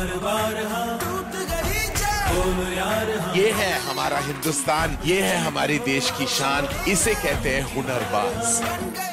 बार बार हाँ।, हाँ। ये है हमारा हिंदुस्तान ये है हमारे देश की शान इसे कहते हैं हुनरबाज।